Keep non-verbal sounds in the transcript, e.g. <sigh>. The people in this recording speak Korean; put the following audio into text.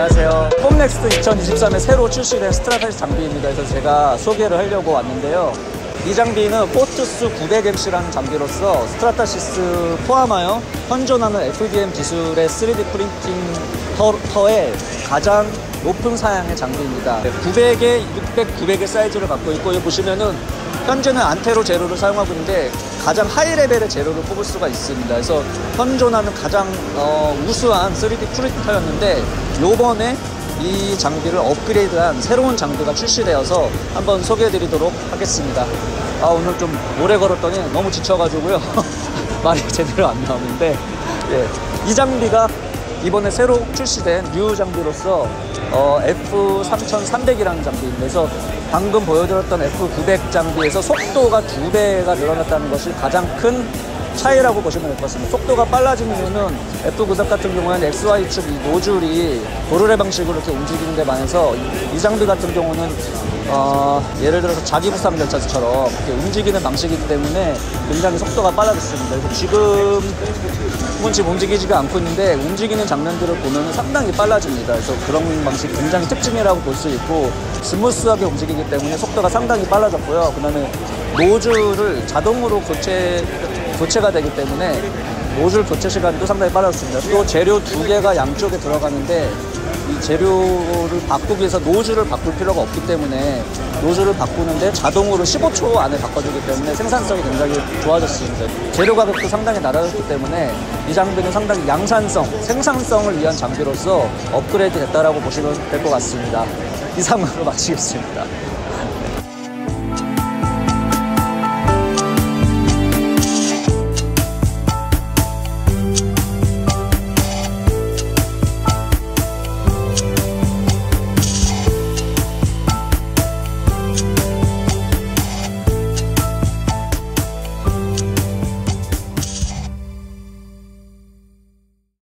안녕하세요. Formnext 2023에 새로 출시된 Stratasys 장비입니다. 그래서 제가 소개를 하려고 왔는데요. 이 장비는 Fortus 900mc라는 장비로서 Stratasys 포함하여 현존하는 FDM 기술의 3D 프린터의 가장 높은 사양의 장비입니다. 900에 600, 900의 사이즈를 갖고 있고 여기 보시면은 현재는 Antero 재료를 사용하고 있는데 가장 high level의 재료를 뽑을 수가 있습니다. 그래서 현존하는 가장 어, 우수한 3D 프린터였는데 요번에 이 장비를 업그레이드한 새로운 장비가 출시되어서 한번 소개해드리도록 하겠습니다. 아 오늘 좀 오래 걸었더니 너무 지쳐가지고요 <laughs> 말이 제대로 안 나오는데 예, 이 장비가 이번에 새로 출시된 new 장비로서 어, F3300이라는 장비입니다. 그래서 방금 보여드렸던 F900 장비에서 속도가 두 배가 늘어났다는 것이 가장 큰 차이라고 보시면 될 것 같습니다. 속도가 빨라진 이유는 F900 같은 경우에는 XY축 이 노즐이 도르래 방식으로 이렇게 움직이는 데 반해서 이 장비 같은 경우는 어, 예를 들어서 자기 부상 열차처럼 이렇게 움직이는 방식이기 때문에 굉장히 속도가 빨라졌습니다. 그래서 지금은 지금 움직이지가 않고 있는데 움직이는 장면들을 보면 상당히 빨라집니다. 그래서 그런 방식 굉장히 특징이라고 볼 수 있고 스무스하게 움직이기 때문에 속도가 상당히 빨라졌고요. 그 다음에 노즐을 자동으로 교체 교체가 되기 때문에 노즐 교체 시간도 상당히 빨라졌습니다. 또 재료 두 개가 양쪽에 들어가는데 이 재료를 바꾸기 위해서 노즐을 바꿀 필요가 없기 때문에 노즐을 바꾸는데 자동으로 15초 안에 바꿔주기 때문에 생산성이 굉장히 좋아졌습니다. 재료 가격도 상당히 낮아졌기 때문에 이 장비는 상당히 양산성, 생산성을 위한 장비로서 업그레이드 됐다라고 보시면 될 것 같습니다. 이상으로 마치겠습니다.